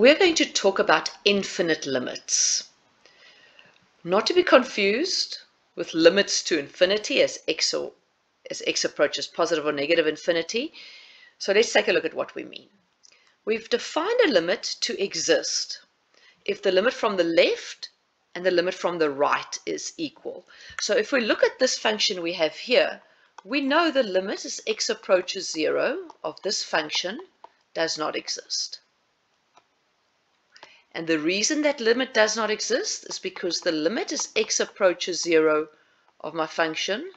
we're going to talk about infinite limits. Not to be confused with limits to infinity as x, or, as x approaches positive or negative infinity. So let's take a look at what we mean. We've defined a limit to exist if the limit from the left and the limit from the right is equal. So if we look at this function we have here, we know the limit as x approaches 0 of this function does not exist. And the reason that limit does not exist is because the limit as x approaches 0 of my function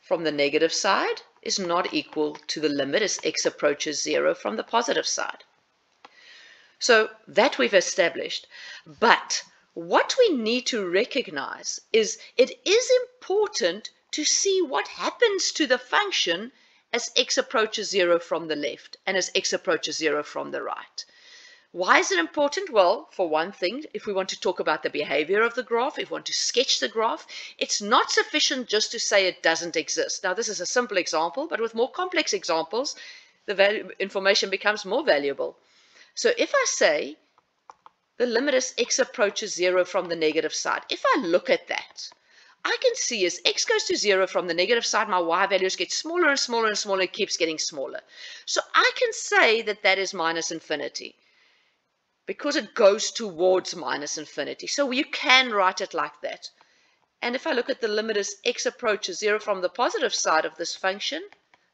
from the negative side is not equal to the limit as x approaches 0 from the positive side. So that we've established. But what we need to recognize is it is important to see what happens to the function as x approaches 0 from the left and as x approaches 0 from the right. Why is it important? Well, for one thing, if we want to talk about the behavior of the graph, if we want to sketch the graph, it's not sufficient just to say it doesn't exist. Now, this is a simple example, but with more complex examples, the value, information becomes more valuable. So if I say the limit as x approaches 0 from the negative side, if I look at that, I can see as x goes to 0 from the negative side, my y values get smaller and smaller and smaller, it keeps getting smaller. So I can say that that is minus infinity because it goes towards minus infinity. So you can write it like that. And if I look at the limit as x approaches 0 from the positive side of this function,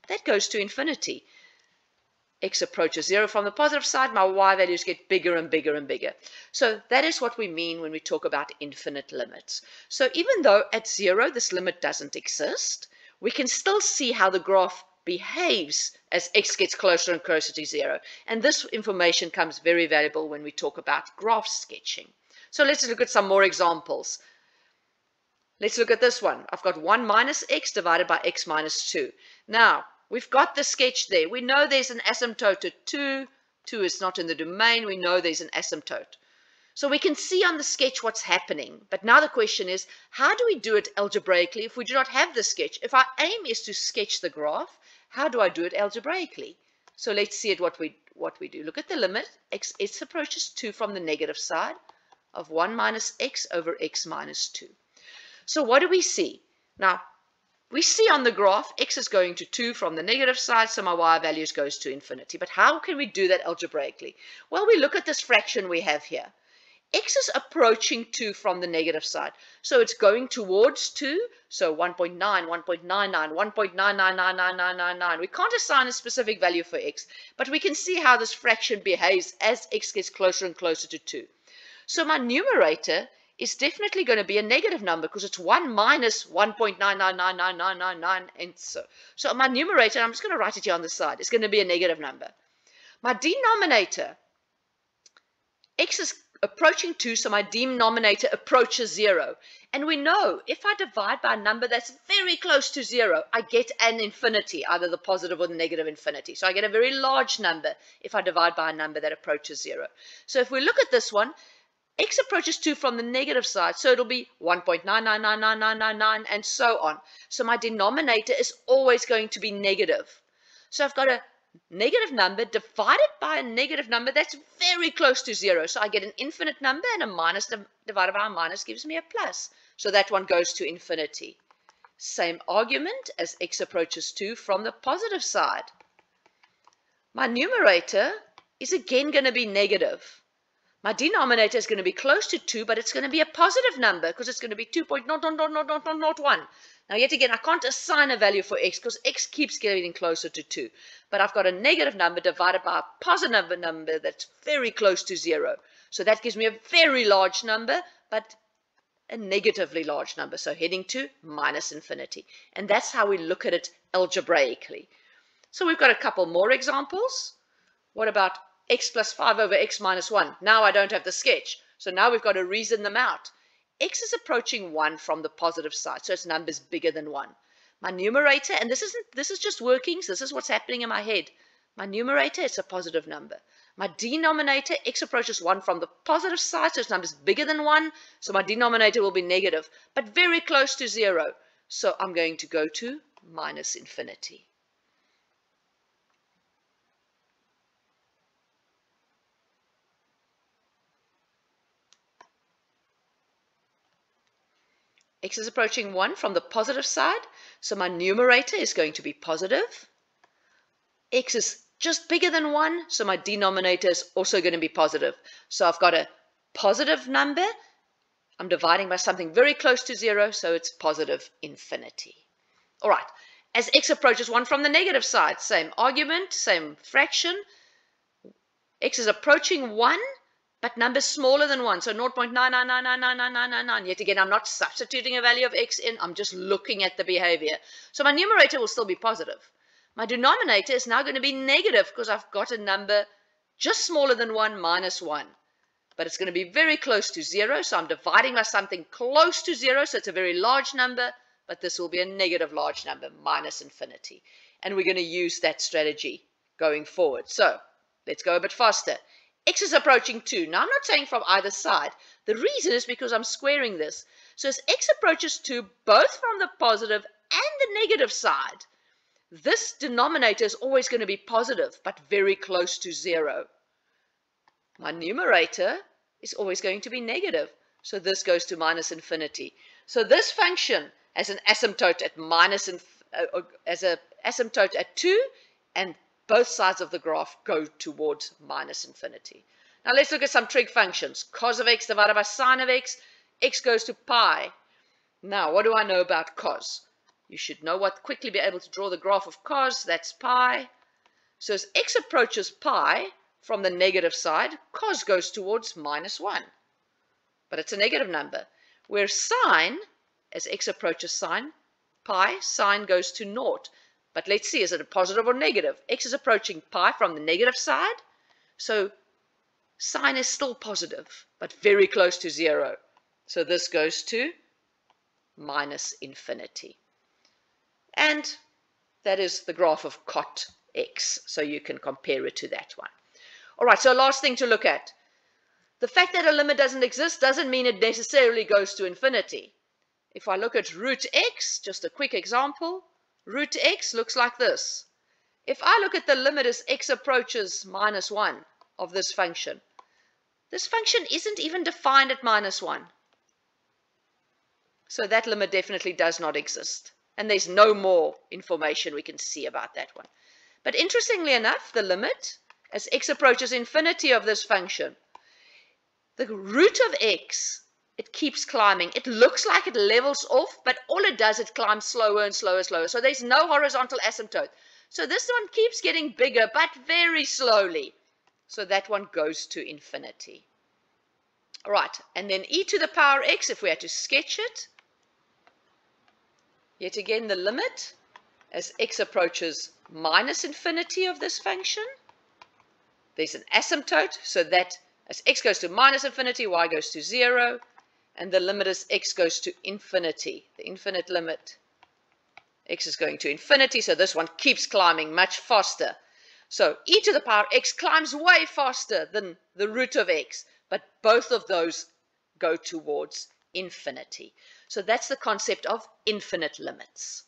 that goes to infinity. x approaches 0 from the positive side, my y values get bigger and bigger and bigger. So that is what we mean when we talk about infinite limits. So even though at 0 this limit doesn't exist, we can still see how the graph behaves as x gets closer and closer to zero. And this information comes very valuable when we talk about graph sketching. So let's look at some more examples. Let's look at this one. I've got 1 minus x divided by x minus 2. Now, we've got the sketch there. We know there's an asymptote at 2. 2 is not in the domain. We know there's an asymptote. So we can see on the sketch what's happening. But now the question is, how do we do it algebraically if we do not have the sketch? If our aim is to sketch the graph, how do I do it algebraically? So let's see at what we what we do. Look at the limit. x, x approaches 2 from the negative side of 1 minus x over x minus 2. So what do we see? Now, we see on the graph x is going to 2 from the negative side, so my y values goes to infinity. But how can we do that algebraically? Well, we look at this fraction we have here x is approaching 2 from the negative side. So it's going towards 2. So 1.9, 1.99, 1.9999999. We can't assign a specific value for x, but we can see how this fraction behaves as x gets closer and closer to 2. So my numerator is definitely going to be a negative number because it's 1 minus 1.9999999 and so. So my numerator, I'm just going to write it here on the side, is going to be a negative number. My denominator, x is approaching 2, so my denominator approaches 0. And we know if I divide by a number that's very close to 0, I get an infinity, either the positive or the negative infinity. So I get a very large number if I divide by a number that approaches 0. So if we look at this one, x approaches 2 from the negative side, so it'll be 1.9999999 and so on. So my denominator is always going to be negative. So I've got a negative number divided by a negative number that's very close to zero. So I get an infinite number and a minus divided by a minus gives me a plus. So that one goes to infinity. Same argument as x approaches 2 from the positive side. My numerator is again going to be negative. My denominator is going to be close to 2, but it's going to be a positive number because it's going to be 2.00001. Now, yet again, I can't assign a value for x because x keeps getting closer to 2. But I've got a negative number divided by a positive number that's very close to 0. So that gives me a very large number, but a negatively large number. So heading to minus infinity. And that's how we look at it algebraically. So we've got a couple more examples. What about x plus 5 over x minus 1? Now I don't have the sketch. So now we've got to reason them out x is approaching 1 from the positive side, so its number is bigger than 1. My numerator, and this isn't this is just workings, this is what's happening in my head. My numerator is a positive number. My denominator, x approaches 1 from the positive side, so its number is bigger than 1, so my denominator will be negative, but very close to 0. So I'm going to go to minus infinity. X is approaching 1 from the positive side, so my numerator is going to be positive. x is just bigger than 1, so my denominator is also going to be positive. So I've got a positive number. I'm dividing by something very close to 0, so it's positive infinity. All right, as x approaches 1 from the negative side, same argument, same fraction. x is approaching 1, but numbers smaller than 1, so 0.999999999. Yet again, I'm not substituting a value of x in, I'm just looking at the behavior. So my numerator will still be positive. My denominator is now going to be negative because I've got a number just smaller than 1 minus 1. But it's going to be very close to 0, so I'm dividing by something close to 0, so it's a very large number, but this will be a negative large number, minus infinity. And we're going to use that strategy going forward. So let's go a bit faster x is approaching 2. Now, I'm not saying from either side. The reason is because I'm squaring this. So as x approaches 2, both from the positive and the negative side, this denominator is always going to be positive, but very close to 0. My numerator is always going to be negative. So this goes to minus infinity. So this function has an asymptote at minus, uh, uh, as an asymptote at 2, and both sides of the graph go towards minus infinity. Now let's look at some trig functions. Cos of x divided by sine of x, x goes to pi. Now, what do I know about cos? You should know what, quickly be able to draw the graph of cos, that's pi. So as x approaches pi from the negative side, cos goes towards minus 1. But it's a negative number. Where sine, as x approaches sine, pi, sine goes to naught. But let's see, is it a positive or negative? X is approaching pi from the negative side. So sine is still positive, but very close to zero. So this goes to minus infinity. And that is the graph of cot x. So you can compare it to that one. All right, so last thing to look at. The fact that a limit doesn't exist doesn't mean it necessarily goes to infinity. If I look at root x, just a quick example, root x looks like this. If I look at the limit as x approaches minus 1 of this function, this function isn't even defined at minus 1. So that limit definitely does not exist. And there's no more information we can see about that one. But interestingly enough, the limit as x approaches infinity of this function, the root of x it keeps climbing. It looks like it levels off, but all it does, it climbs slower and slower and slower. So there's no horizontal asymptote. So this one keeps getting bigger, but very slowly. So that one goes to infinity. All right, and then e to the power x, if we had to sketch it, yet again the limit as x approaches minus infinity of this function, there's an asymptote, so that as x goes to minus infinity, y goes to 0 and the limit as x goes to infinity, the infinite limit. x is going to infinity, so this one keeps climbing much faster. So e to the power x climbs way faster than the root of x, but both of those go towards infinity. So that's the concept of infinite limits.